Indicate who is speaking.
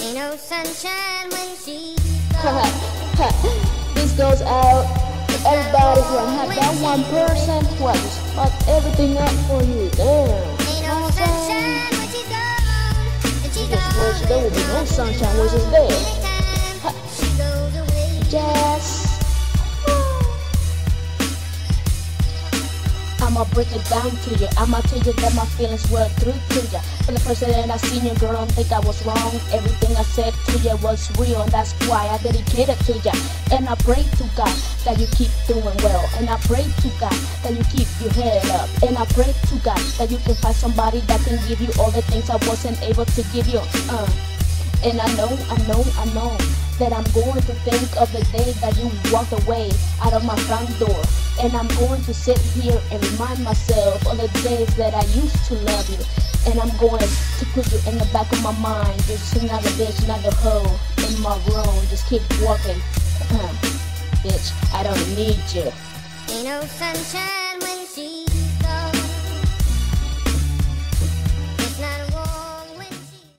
Speaker 1: Ain't no sunshine when she's gone.
Speaker 2: this goes out to everybody who had that one person who had to spot everything up for you. Damn.
Speaker 1: Ain't no
Speaker 2: what I'm saying?
Speaker 1: sunshine when she's gone. And she's gone.
Speaker 2: there would be no sunshine when she's there. I'ma break it down to you. I'ma tell you that my feelings were through to you. For the first day that I seen you, girl, don't think I was wrong. Everything I said to you was real, and that's why I dedicated to you. And I pray to God that you keep doing well. And I pray to God that you keep your head up. And I pray to God that you can find somebody that can give you all the things I wasn't able to give you. Uh. And I know, I know, I know that I'm going to think of the day that you walked away out of my front door. And I'm going to sit here and remind myself of the days that I used to love you. And I'm going to put you in the back of my mind. Just another bitch, another hoe in my room. Just keep walking. Uh, bitch, I don't need you.
Speaker 1: Ain't no sunshine